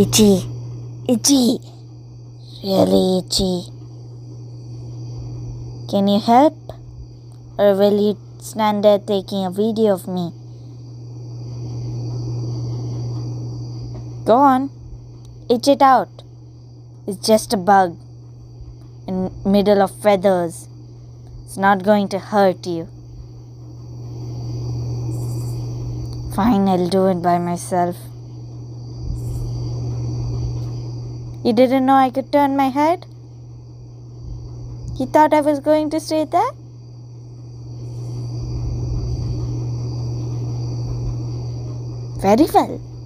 Itchy. Itchy. Really itchy. Can you help? Or will you stand there taking a video of me? Go on. Itch it out. It's just a bug. In middle of feathers. It's not going to hurt you. Fine, I'll do it by myself. You didn't know I could turn my head? You thought I was going to stay there? Very well.